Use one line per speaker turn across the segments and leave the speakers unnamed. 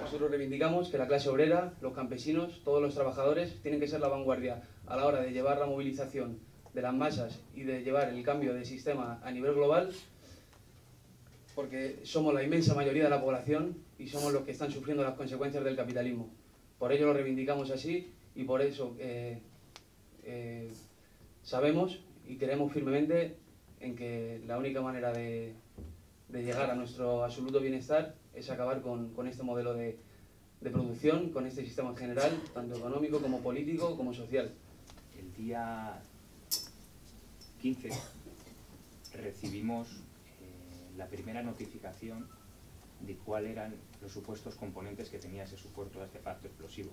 Nosotros reivindicamos que la clase obrera, los campesinos, todos los trabajadores tienen que ser la vanguardia a la hora de llevar la movilización de las masas y de llevar el cambio de sistema a nivel global, porque somos la inmensa mayoría de la población y somos los que están sufriendo las consecuencias del capitalismo. Por ello lo reivindicamos así y por eso eh, eh, sabemos y creemos firmemente en que la única manera de, llegar a nuestro absoluto bienestar es acabar con, este modelo de, de, producción, con este sistema en general, tanto económico como político como social.
El día 15 recibimos eh, la primera notificación de cuáles eran los supuestos componentes que tenía ese supuesto artefacto explosivo.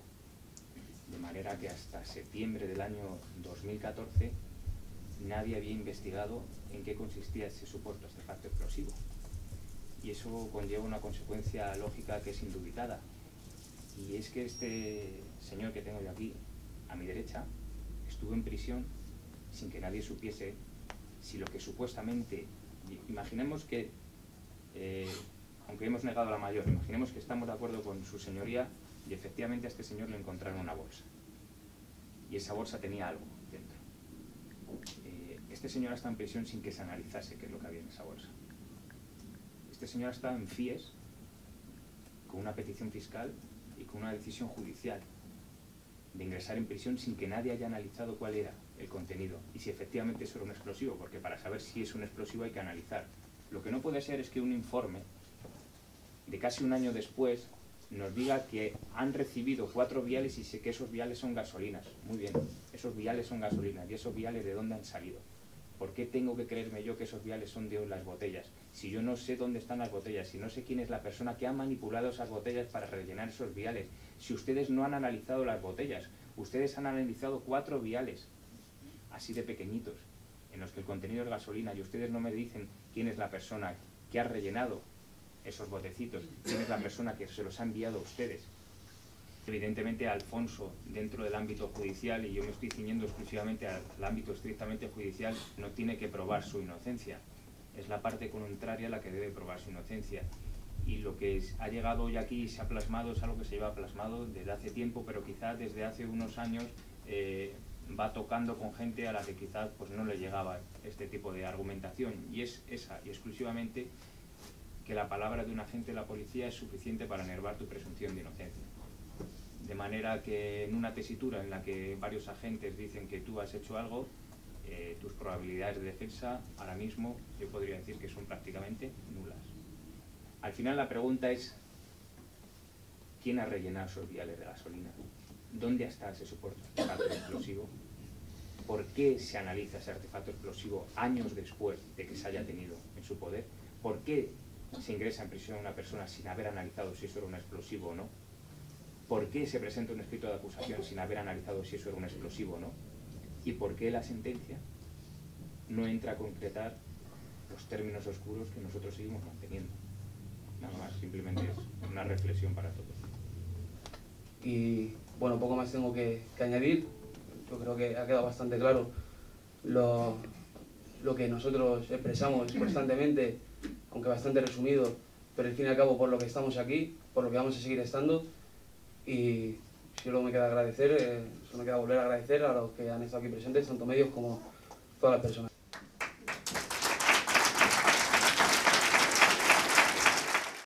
De manera que hasta septiembre del año 2014 nadie había investigado en qué consistía ese supuesto artefacto explosivo y eso conlleva una consecuencia lógica que es indubitada. Y es que este señor que tengo yo aquí, a mi derecha, estuvo en prisión sin que nadie supiese si lo que supuestamente... Imaginemos que, eh, aunque hemos negado la mayor, imaginemos que estamos de acuerdo con su señoría y efectivamente a este señor le encontraron una bolsa. Y esa bolsa tenía algo dentro. Este señor está en prisión sin que se analizase qué es lo que había en esa bolsa este señor está en FIES con una petición fiscal y con una decisión judicial de ingresar en prisión sin que nadie haya analizado cuál era el contenido y si efectivamente eso era un explosivo, porque para saber si es un explosivo hay que analizar. Lo que no puede ser es que un informe de casi un año después nos diga que han recibido cuatro viales y sé que esos viales son gasolinas. Muy bien, esos viales son gasolinas. ¿Y esos viales de dónde han salido? ¿Por qué tengo que creerme yo que esos viales son de las botellas? Si yo no sé dónde están las botellas, si no sé quién es la persona que ha manipulado esas botellas para rellenar esos viales, si ustedes no han analizado las botellas, ustedes han analizado cuatro viales, así de pequeñitos, en los que el contenido es gasolina, y ustedes no me dicen quién es la persona que ha rellenado esos botecitos, quién es la persona que se los ha enviado a ustedes. Evidentemente, Alfonso, dentro del ámbito judicial, y yo me estoy ciñendo exclusivamente al, ámbito estrictamente judicial, no tiene que probar su inocencia. Es la parte contraria la que debe probar su inocencia. Y lo que ha llegado hoy aquí y se ha plasmado es algo que se lleva plasmado desde hace tiempo, pero quizás desde hace unos años eh, va tocando con gente a la que quizás pues, no le llegaba este tipo de argumentación. Y es esa, y exclusivamente, que la palabra de un agente de la policía es suficiente para enervar tu presunción de inocencia de manera que en una tesitura en la que varios agentes dicen que tú has hecho algo, eh, tus probabilidades de defensa ahora mismo yo podría decir que son prácticamente nulas. Al final la pregunta es, ¿quién ha rellenado esos viales de gasolina? ¿Dónde está ese artefacto explosivo? ¿Por qué se analiza ese artefacto explosivo años después de que se haya tenido en su poder? ¿Por qué se ingresa en prisión a una persona sin haber analizado si eso era un explosivo o no? Por qué se presenta un escrito de acusación sin haber analizado si eso era un explosivo o no, y por qué la sentencia no entra a concretar los términos oscuros que nosotros seguimos manteniendo. Nada más, simplemente es una reflexión para todos.
Y bueno, poco más tengo que, añadir. Yo creo que ha quedado bastante claro lo, lo que nosotros expresamos constantemente, aunque bastante resumido, pero al fin y al cabo por lo que estamos aquí, por lo que vamos a seguir estando, y solo me queda agradecer, eh, solo me queda volver a agradecer a los que han estado aquí presentes, tanto medios como todas las personas.